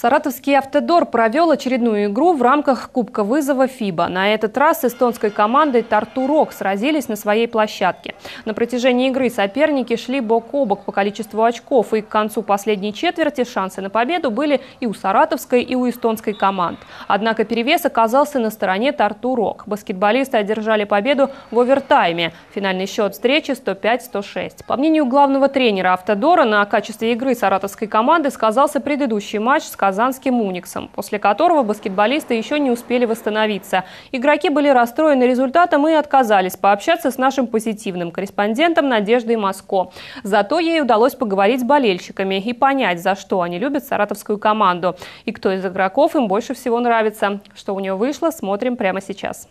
Саратовский автодор провел очередную игру в рамках Кубка вызова ФИБА. На этот раз с эстонской командой «Тартурок» сразились на своей площадке. На протяжении игры соперники шли бок о бок по количеству очков, и к концу последней четверти шансы на победу были и у саратовской, и у эстонской команд. Однако перевес оказался на стороне «Тартурок». Баскетболисты одержали победу в овертайме. Финальный счет встречи 105-106. По мнению главного тренера «Автодора», на качестве игры саратовской команды сказался предыдущий матч с казанским «Униксом», после которого баскетболисты еще не успели восстановиться. Игроки были расстроены результатом и отказались пообщаться с нашим позитивным корреспондентом Надеждой Моско. Зато ей удалось поговорить с болельщиками и понять, за что они любят саратовскую команду и кто из игроков им больше всего нравится. Что у нее вышло, смотрим прямо сейчас.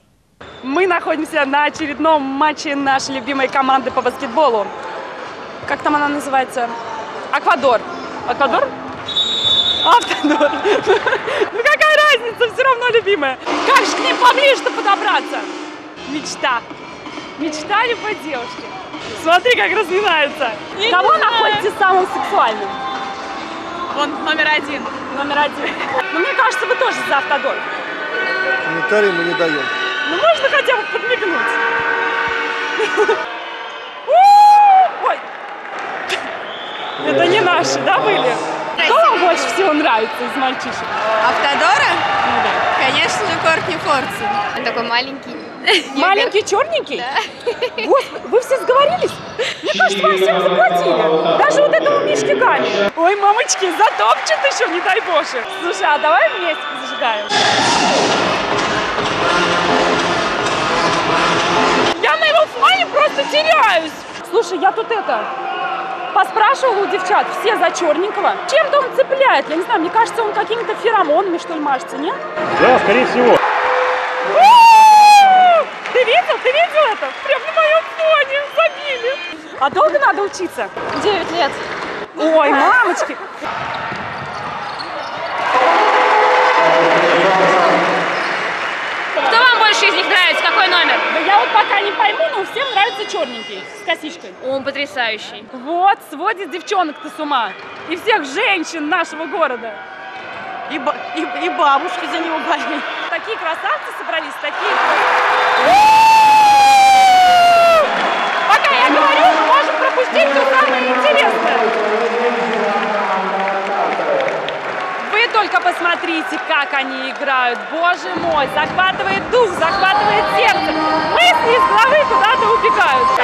Мы находимся на очередном матче нашей любимой команды по баскетболу. Как там она называется? Аквадор. Аквадор? Автодор. Ну какая разница, все равно любимая. Как же к ним поближе-то подобраться? Мечта. Мечта любой девушки. Смотри, как разминается. Я Кого находите самым сексуальным? Он номер один. Номер один. Ну, мне кажется, вы тоже за автодор. Комментарий мы не даем. Ну, можно хотя бы подмигнуть. Ой. Это не наши, да, были? Больше всего нравится из мальчишек? Автодора? Ну да. Конечно же, Кортни Фордсон. Он такой маленький. Маленький черненький? Господи, вы все сговорились? Мне кажется, вам всем заплатили. Даже вот этому Мишке Гами. Ой, мамочки, затопчет еще, не дай боже. Слушай, а давай вместе зажигаем? Я на его фоне просто теряюсь. Слушай, я тут это поспрашивала у девчат, все за черненького. Чем-то он цепляет, я не знаю, мне кажется, он какими-то феромонами, что ли, мажется, нет? Да, скорее всего. Ты видел? Ты видел это? Прям на моем фоне забили. А долго надо учиться? 9 лет. Ой, мамочки. Кто вам больше из них нравится? Какой номер? Да я вот пока не пойму, но всем нравится черненький с косичкой. Он потрясающий. Вот, сводит девчонок-то с ума. И всех женщин нашего города. И, ба- и- и бабушки за него болеют. Такие красавцы собрались, такие. Пока я говорю, мы можем пропустить все самое интересное. Вы только посмотрите, как они играют. Боже мой, захватывает дух, захватывает сердце. Мысли из головы куда-то убегают.